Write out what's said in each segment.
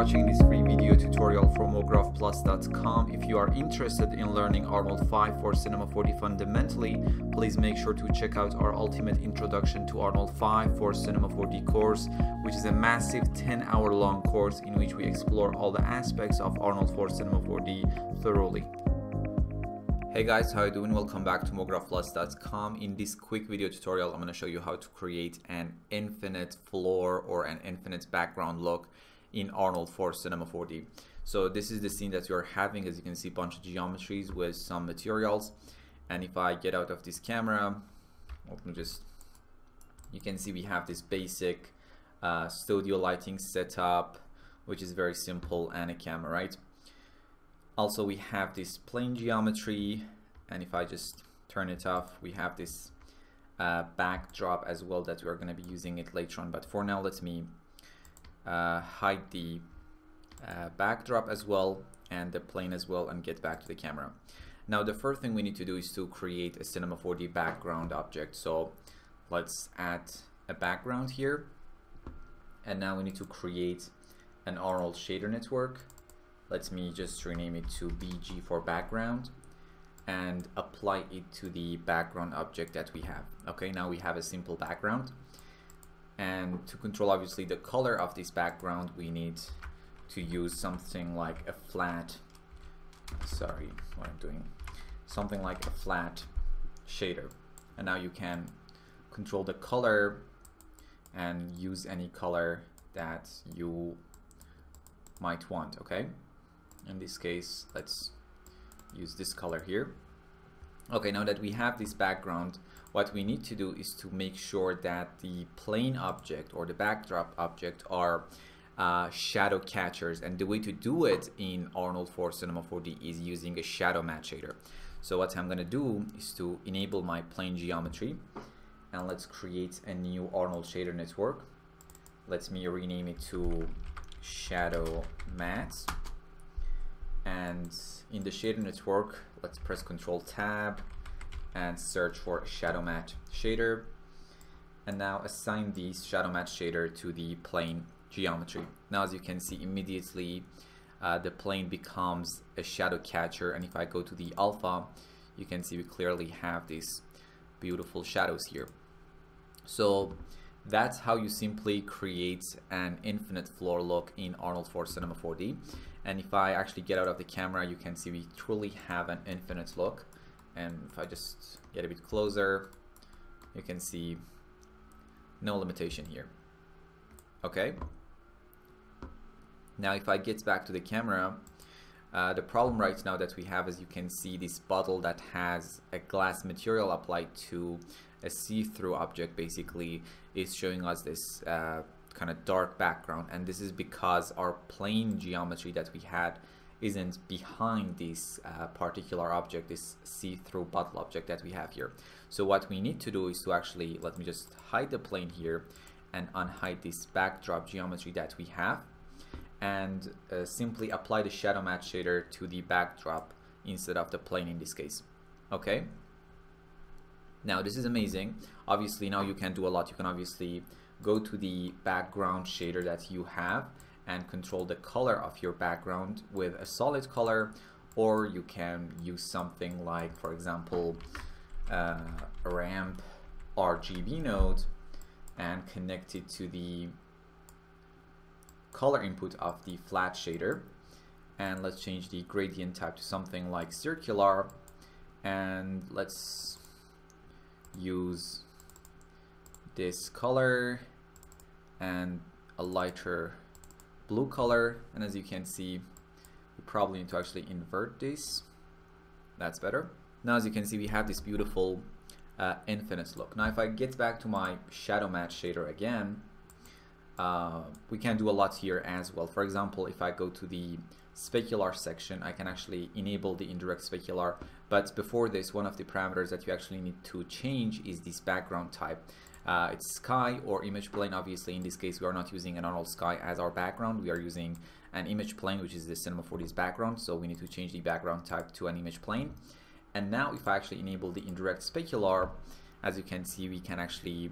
watching this free video tutorial from mographplus.com. If you are interested in learning Arnold 5 for Cinema 4D fundamentally, please make sure to check out our ultimate introduction to Arnold 5 for Cinema 4D course, which is a massive 10 hour long course in which we explore all the aspects of Arnold for Cinema 4D thoroughly. Hey guys, how you doing? Welcome back to mographplus.com. In this quick video tutorial, I'm going to show you how to create an infinite floor or an infinite background look in Arnold for Cinema 4D. So this is the scene that you're having. As you can see, a bunch of geometries with some materials. And if I get out of this camera, just, you can see we have this basic uh, studio lighting setup, which is very simple and a camera, right? Also, we have this plane geometry, and if I just turn it off, we have this uh, backdrop as well that we're going to be using it later on. But for now, let me hide the uh, backdrop as well and the plane as well and get back to the camera. Now, the first thing we need to do is to create a Cinema 4D background object. So let's add a background here. And now we need to create an Arnold shader network let me just rename it to BG for background and apply it to the background object that we have. Okay, now we have a simple background. And to control obviously the color of this background, we need to use something like a flat, sorry, what I'm doing, something like a flat shader. And now you can control the color and use any color that you might want, okay? in this case let's use this color here okay now that we have this background what we need to do is to make sure that the plane object or the backdrop object are uh, shadow catchers. And the way to do it in Arnold for Cinema 4D is using a shadow matte shader so what I'm gonna do is to enable my plane geometry and let's create a new Arnold shader network. Let me rename it to shadow matte and in the shader network let's press Control Tab and search for shadow matte shader. And now assign the shadow matte shader to the plane geometry. Now as you can see immediately uh, the plane becomes a shadow catcher. And if I go to the alpha you can see we clearly have these beautiful shadows here. So that's how you simply create an infinite floor look in Arnold for Cinema 4D and if I actually get out of the camera you can see we truly have an infinite look. And if I just get a bit closer you can see no limitation here. Okay. Now if I get back to the camera uh, the problem right now that we have is you can see this bottle that has a glass material applied to a see-through object basically. Is showing us this uh, kind of dark background and this is because our plane geometry that we had isn't behind this uh, particular object this see-through bottle object that we have here. So what we need to do is to actually let me just hide the plane here and unhide this backdrop geometry that we have and uh, simply apply the shadow matte shader to the backdrop instead of the plane in this case. Okay? Now this is amazing. Obviously now you can do a lot. You can obviously go to the background shader that you have and control the color of your background with a solid color or you can use something like for example uh, a ramp RGB node and connect it to the color input of the flat shader. And let's change the gradient type to something like circular. And let's use this color and a lighter blue color. And as you can see we probably need to actually invert this. That's better. Now as you can see we have this beautiful uh, infinite look. Now if I get back to my shadow matte shader again uh, we can do a lot here as well. For example if I go to the specular section I can actually enable the indirect specular. But before this one of the parameters that you actually need to change is this background type uh, it's sky or image plane. Obviously in this case we are not using an Arnold sky as our background. We are using an image plane which is the Cinema 4D's background. So we need to change the background type to an image plane. And now if I actually enable the indirect specular as you can see we can actually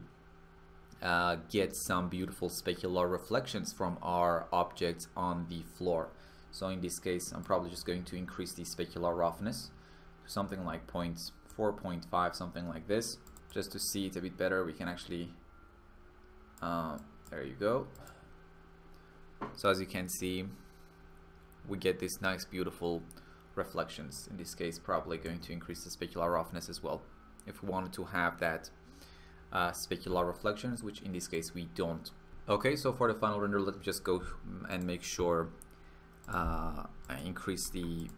uh, get some beautiful specular reflections from our objects on the floor. So in this case, I'm probably just going to increase the specular roughness to something like 0.4.5, something like this, just to see it a bit better. We can actually, uh, there you go. So as you can see, we get these nice, beautiful reflections. In this case, probably going to increase the specular roughness as well. If we wanted to have that uh, specular reflections, which in this case we don't. Okay, so for the final render, let me just go and make sure uh, I increase the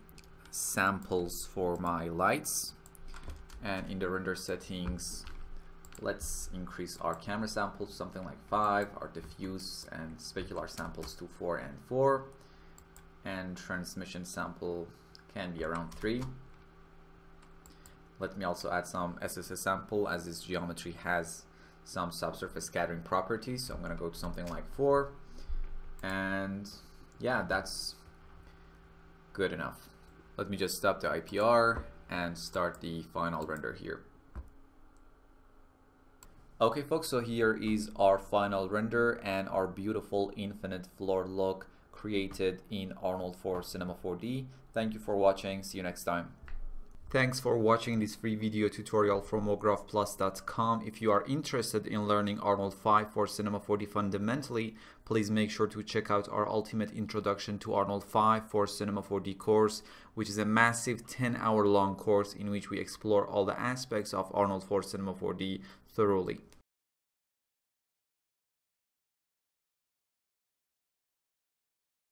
samples for my lights. And in the render settings, let's increase our camera samples to something like 5, our diffuse and specular samples to 4 and 4, and transmission sample can be around 3. Let me also add some SSS sample as this geometry has some subsurface scattering properties. So I'm to go to something like 4. And yeah, that's good enough. Let me just stop the IPR and start the final render here. Okay folks, so here is our final render and our beautiful infinite floor look created in Arnold for Cinema 4D. Thank you for watching. See you next time. Thanks for watching this free video tutorial from mographplus.com. If you are interested in learning Arnold 5 for Cinema 4D fundamentally, please make sure to check out our Ultimate Introduction to Arnold 5 for Cinema 4D course, which is a massive 10 hour long course in which we explore all the aspects of Arnold for Cinema 4D thoroughly.